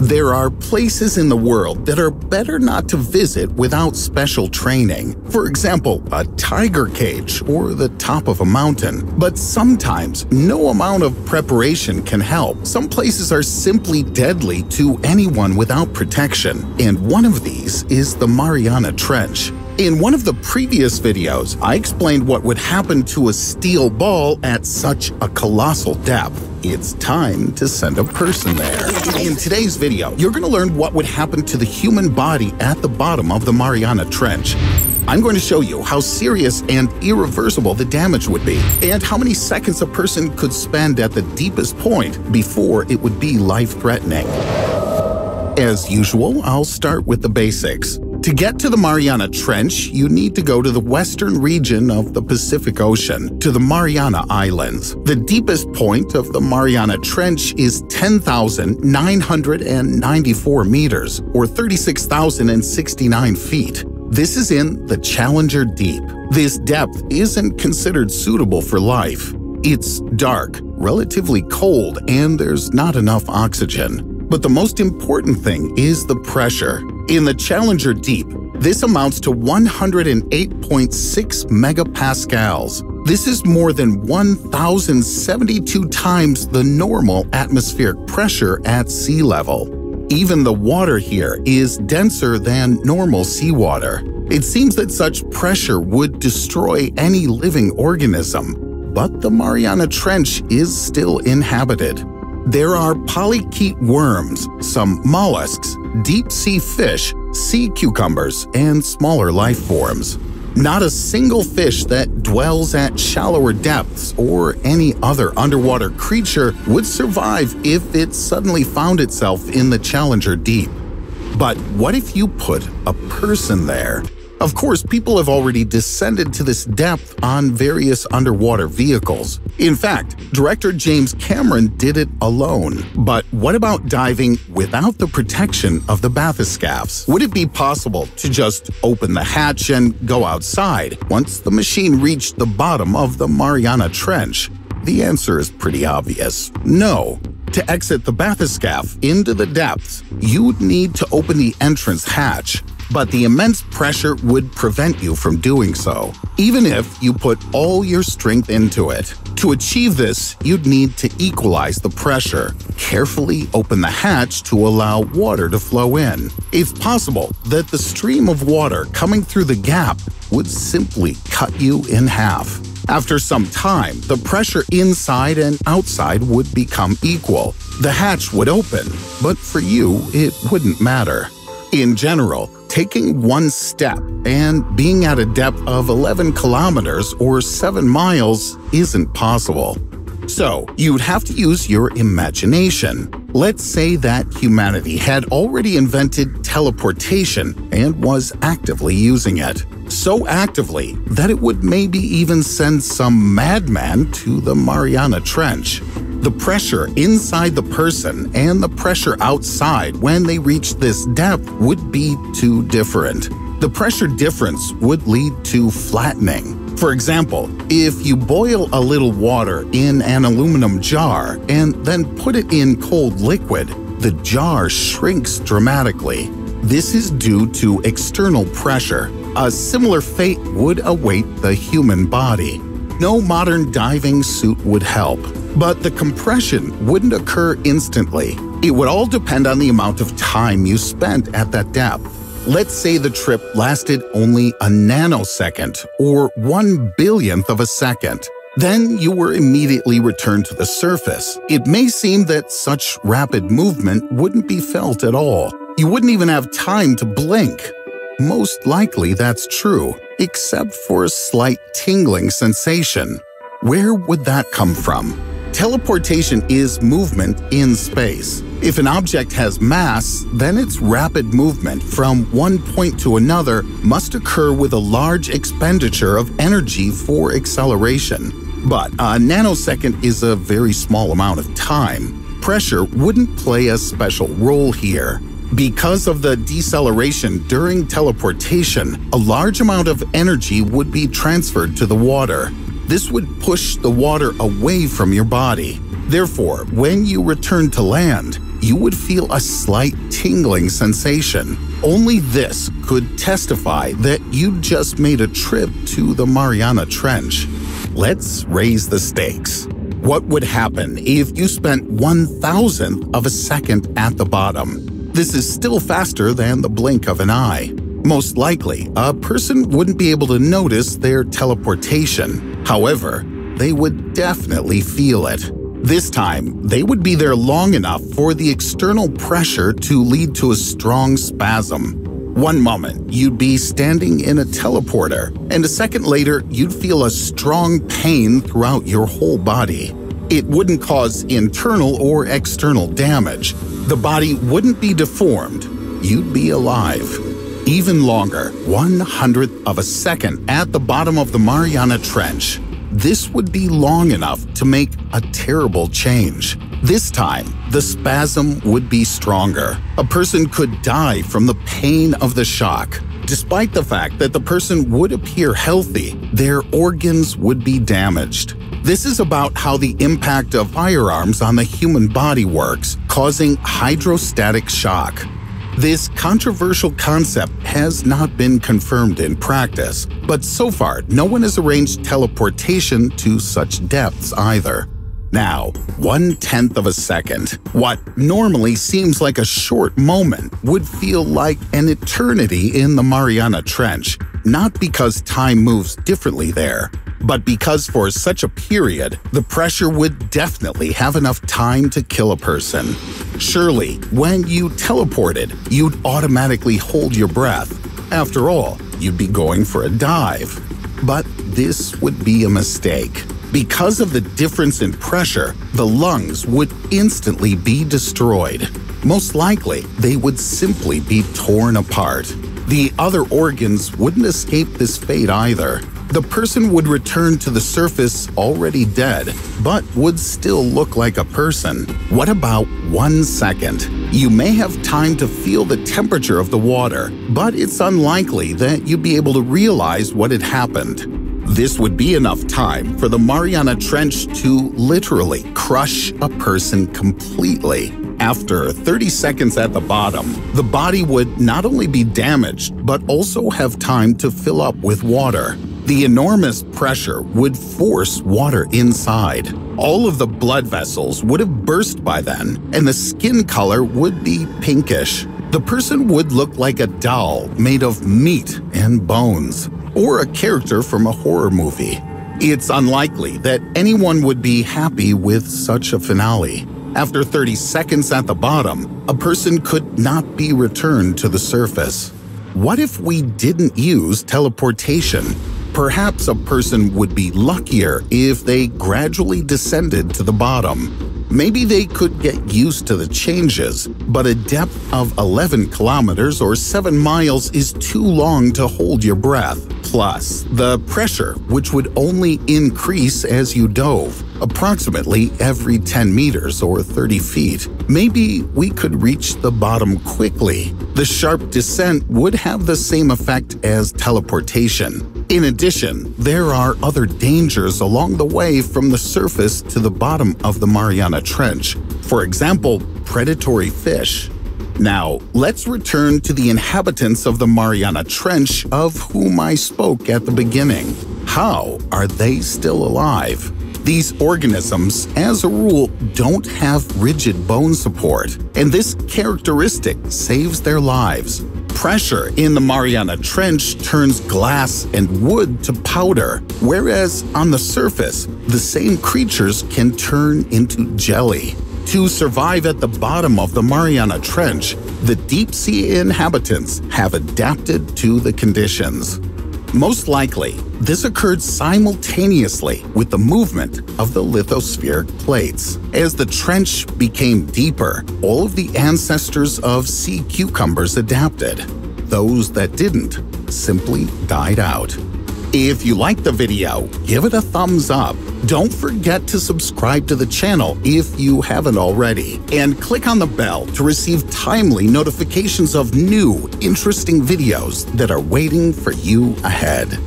There are places in the world that are better not to visit without special training. For example, a tiger cage or the top of a mountain. But sometimes, no amount of preparation can help. Some places are simply deadly to anyone without protection, and one of these is the Mariana Trench. In one of the previous videos, I explained what would happen to a steel ball at such a colossal depth. It's time to send a person there. In today's video, you're going to learn what would happen to the human body at the bottom of the Mariana Trench. I'm going to show you how serious and irreversible the damage would be, and how many seconds a person could spend at the deepest point before it would be life-threatening. As usual, I'll start with the basics. To get to the Mariana Trench, you need to go to the western region of the Pacific Ocean, to the Mariana Islands. The deepest point of the Mariana Trench is 10,994 meters, or 36,069 feet. This is in the Challenger Deep. This depth isn't considered suitable for life. It's dark, relatively cold, and there's not enough oxygen. But the most important thing is the pressure. In the Challenger Deep, this amounts to 108.6 megapascals. This is more than 1,072 times the normal atmospheric pressure at sea level. Even the water here is denser than normal seawater. It seems that such pressure would destroy any living organism, but the Mariana Trench is still inhabited. There are polychaete worms, some mollusks, deep sea fish, sea cucumbers, and smaller life forms. Not a single fish that dwells at shallower depths or any other underwater creature would survive if it suddenly found itself in the Challenger Deep. But what if you put a person there? Of course, people have already descended to this depth on various underwater vehicles. In fact, director James Cameron did it alone. But what about diving without the protection of the bathyscaphs? Would it be possible to just open the hatch and go outside once the machine reached the bottom of the Mariana Trench? The answer is pretty obvious. No. To exit the bathyscaph into the depths, you'd need to open the entrance hatch but the immense pressure would prevent you from doing so, even if you put all your strength into it. To achieve this, you'd need to equalize the pressure. Carefully open the hatch to allow water to flow in. It's possible that the stream of water coming through the gap would simply cut you in half. After some time, the pressure inside and outside would become equal. The hatch would open, but for you, it wouldn't matter. In general, taking one step and being at a depth of 11 kilometers or 7 miles isn't possible. So, you'd have to use your imagination. Let's say that humanity had already invented teleportation and was actively using it. So actively that it would maybe even send some madman to the Mariana Trench. The pressure inside the person and the pressure outside when they reach this depth would be too different. The pressure difference would lead to flattening. For example, if you boil a little water in an aluminum jar and then put it in cold liquid, the jar shrinks dramatically. This is due to external pressure. A similar fate would await the human body. No modern diving suit would help. But the compression wouldn't occur instantly. It would all depend on the amount of time you spent at that depth. Let's say the trip lasted only a nanosecond, or one billionth of a second. Then you were immediately returned to the surface. It may seem that such rapid movement wouldn't be felt at all. You wouldn't even have time to blink. Most likely that's true, except for a slight tingling sensation. Where would that come from? Teleportation is movement in space. If an object has mass, then its rapid movement from one point to another must occur with a large expenditure of energy for acceleration. But a nanosecond is a very small amount of time. Pressure wouldn't play a special role here. Because of the deceleration during teleportation, a large amount of energy would be transferred to the water. This would push the water away from your body. Therefore, when you return to land, you would feel a slight tingling sensation. Only this could testify that you just made a trip to the Mariana Trench. Let's raise the stakes. What would happen if you spent one thousandth of a second at the bottom? This is still faster than the blink of an eye. Most likely, a person wouldn't be able to notice their teleportation. However, they would definitely feel it. This time, they would be there long enough for the external pressure to lead to a strong spasm. One moment, you'd be standing in a teleporter, and a second later, you'd feel a strong pain throughout your whole body. It wouldn't cause internal or external damage. The body wouldn't be deformed. You'd be alive. Even longer, one hundredth of a second at the bottom of the Mariana Trench. This would be long enough to make a terrible change. This time, the spasm would be stronger. A person could die from the pain of the shock. Despite the fact that the person would appear healthy, their organs would be damaged. This is about how the impact of firearms on the human body works, causing hydrostatic shock. This controversial concept has not been confirmed in practice, but so far no one has arranged teleportation to such depths either. Now, one tenth of a second, what normally seems like a short moment, would feel like an eternity in the Mariana Trench, not because time moves differently there, but because for such a period, the pressure would definitely have enough time to kill a person. Surely, when you teleported, you'd automatically hold your breath. After all, you'd be going for a dive. But this would be a mistake. Because of the difference in pressure, the lungs would instantly be destroyed. Most likely, they would simply be torn apart. The other organs wouldn't escape this fate either the person would return to the surface already dead, but would still look like a person. What about one second? You may have time to feel the temperature of the water, but it's unlikely that you'd be able to realize what had happened. This would be enough time for the Mariana Trench to literally crush a person completely. After 30 seconds at the bottom, the body would not only be damaged, but also have time to fill up with water. The enormous pressure would force water inside. All of the blood vessels would have burst by then, and the skin color would be pinkish. The person would look like a doll made of meat and bones, or a character from a horror movie. It's unlikely that anyone would be happy with such a finale. After 30 seconds at the bottom, a person could not be returned to the surface. What if we didn't use teleportation Perhaps a person would be luckier if they gradually descended to the bottom. Maybe they could get used to the changes, but a depth of 11 kilometers or 7 miles is too long to hold your breath. Plus, the pressure, which would only increase as you dove, approximately every 10 meters or 30 feet. Maybe we could reach the bottom quickly. The sharp descent would have the same effect as teleportation. In addition, there are other dangers along the way from the surface to the bottom of the Mariana Trench. For example, predatory fish. Now, let's return to the inhabitants of the Mariana Trench of whom I spoke at the beginning. How are they still alive? These organisms, as a rule, don't have rigid bone support, and this characteristic saves their lives pressure in the Mariana Trench turns glass and wood to powder, whereas on the surface, the same creatures can turn into jelly. To survive at the bottom of the Mariana Trench, the deep sea inhabitants have adapted to the conditions. Most likely, this occurred simultaneously with the movement of the lithospheric plates. As the trench became deeper, all of the ancestors of sea cucumbers adapted. Those that didn't simply died out. If you liked the video, give it a thumbs up. Don't forget to subscribe to the channel if you haven't already, and click on the bell to receive timely notifications of new, interesting videos that are waiting for you ahead.